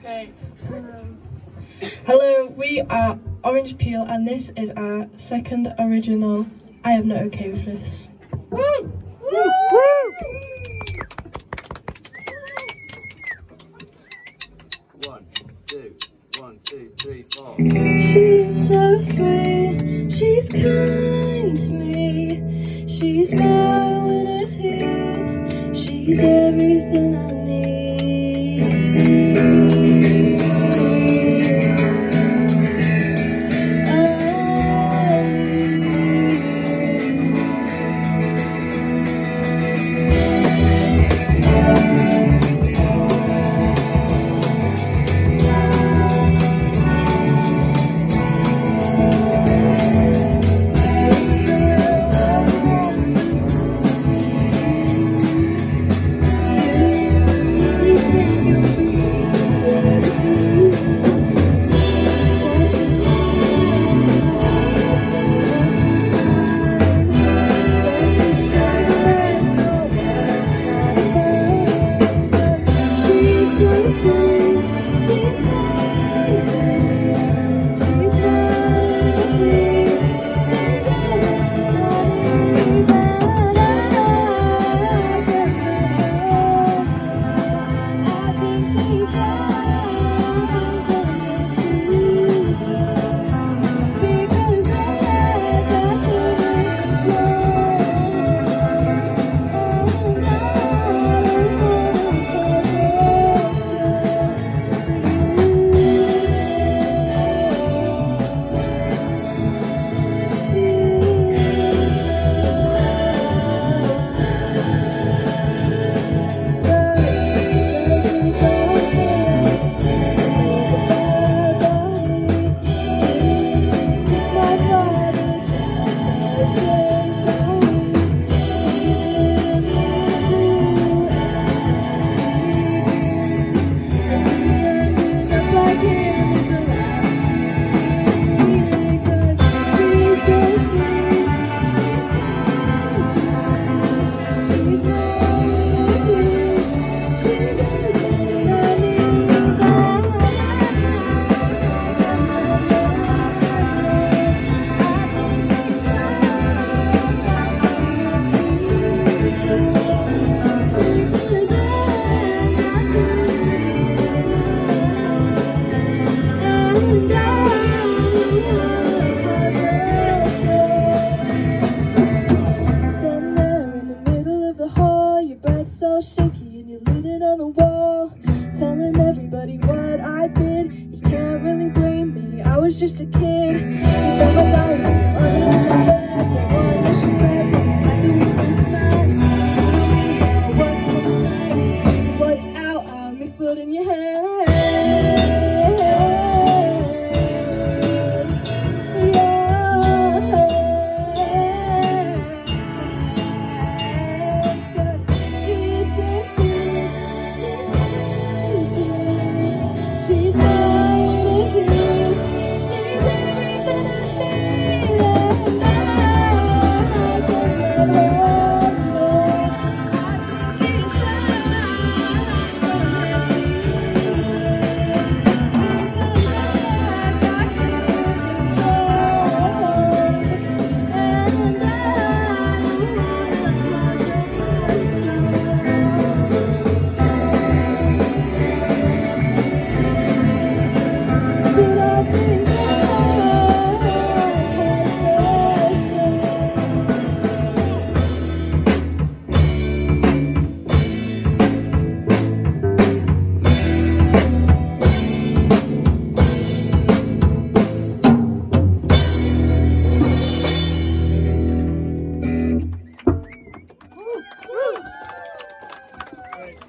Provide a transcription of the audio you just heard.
Okay. Um, hello, we are Orange Peel, and this is our second original. I am not okay with this. Woo! Woo! Woo! One, two, one, two, three, four. She's so sweet, she's kind to me. She's my Did. You can't really blame me, I love me.